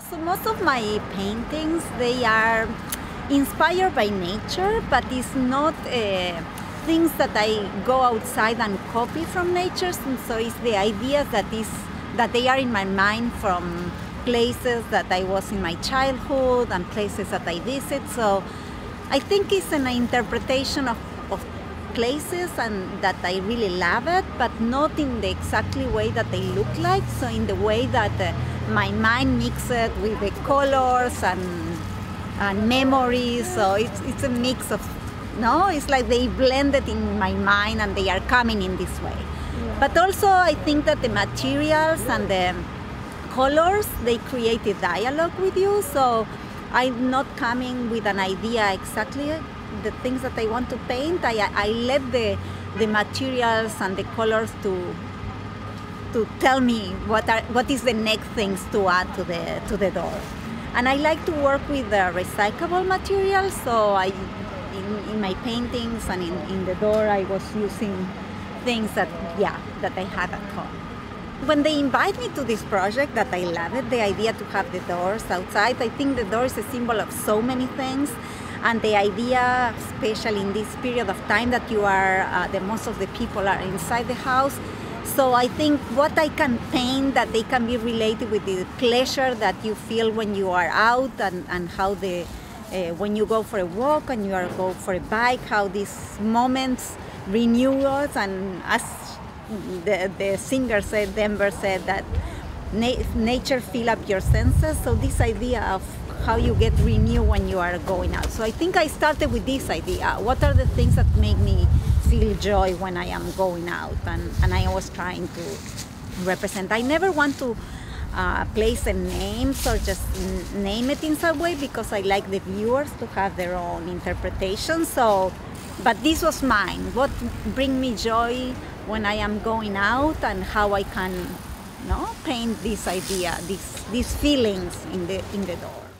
So most of my paintings, they are inspired by nature, but it's not uh, things that I go outside and copy from nature. And so it's the ideas that is that they are in my mind from places that I was in my childhood and places that I visit. So I think it's an interpretation of, of places and that I really love it, but not in the exactly way that they look like. So in the way that uh, my mind mixes with the colors and and memories. So it's it's a mix of no, it's like they blended in my mind and they are coming in this way. Yeah. But also I think that the materials and the colors they create a dialogue with you. So I'm not coming with an idea exactly the things that I want to paint. I, I let the the materials and the colors to to tell me what are what is the next things to add to the to the door. And I like to work with the recyclable materials, so I in, in my paintings and in, in the door I was using things that yeah that I had at home. When they invite me to this project that I love it, the idea to have the doors outside, I think the door is a symbol of so many things and the idea, especially in this period of time that you are, uh, the most of the people are inside the house. So I think what I can paint that they can be related with the pleasure that you feel when you are out and, and how the, uh, when you go for a walk and you are go for a bike, how these moments renew us and as the, the singer said, Denver said that na nature fill up your senses. So this idea of how you get renewed when you are going out. So I think I started with this idea. What are the things that make me feel joy when I am going out? And, and I was trying to represent. I never want to uh, place a name or just name it in some way because I like the viewers to have their own interpretation. So, but this was mine. What bring me joy when I am going out and how I can, you know, paint this idea, these these feelings in the in the door.